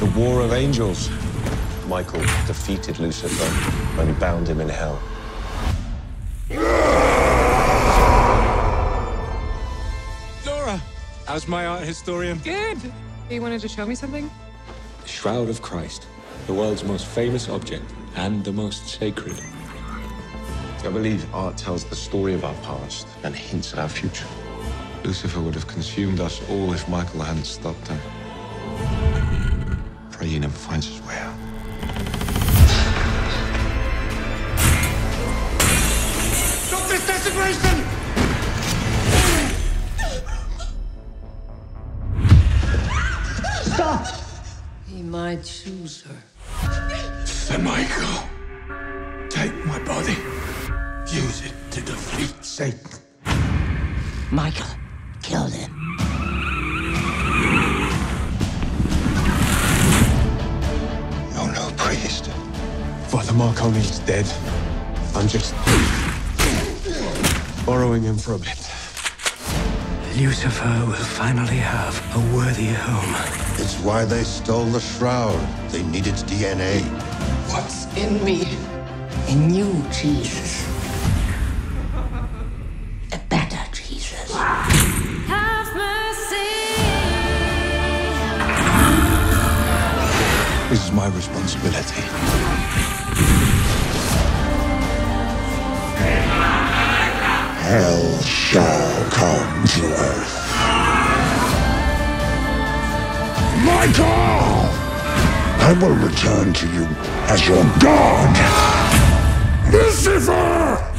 The War of Angels. Michael defeated Lucifer and bound him in hell. Laura! How's my art historian? Good. You wanted to show me something? The Shroud of Christ, the world's most famous object and the most sacred. I believe art tells the story of our past and hints at our future. Lucifer would have consumed us all if Michael hadn't stopped him. Pray he never finds his way out. Stop this desecration! Stop! He might choose her. Sir Michael, take my body. Use it to defeat Satan. Michael, kill him. No, priest. Father Marconi's dead. I'm just borrowing him for a bit. Lucifer will finally have a worthy home. It's why they stole the shroud. They need its DNA. What's in me? In you, Jesus. Is my responsibility. Hell shall come to earth. Michael! I will return to you as your god! Lucifer!